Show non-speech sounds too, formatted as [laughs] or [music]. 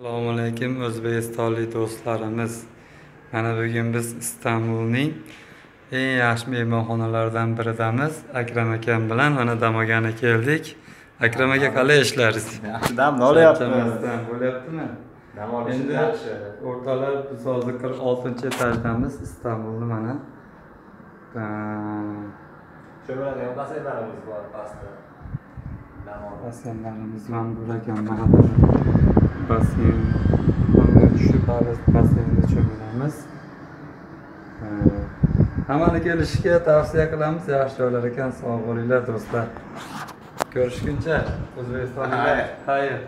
assalomu alaykum o'zbekistonlik do'stlarimiz. Mana bugun biz istanbulning eng yaxshi mehmonxonalaridan biridamiz. Akram akam bilan mana damagani keldik. Akram aka qalay ishlaringiz yaxshi [laughs] damni olyapmiz bo'lyaptimi? Dam endi yaxshi. o'rtalar biz hozir qirq oltinchi etajdamiz istanbulni mana. Ham basseynlarimiz bor pastda. Dam basseynlarimiz ham bor ekan mahalla Eee, hammani kelishiga tavsiya qilamiz yaxshi joylar ekan. Sog' bo'linglar do'stlar. Ko'rishguncha o'zbekistonda xayr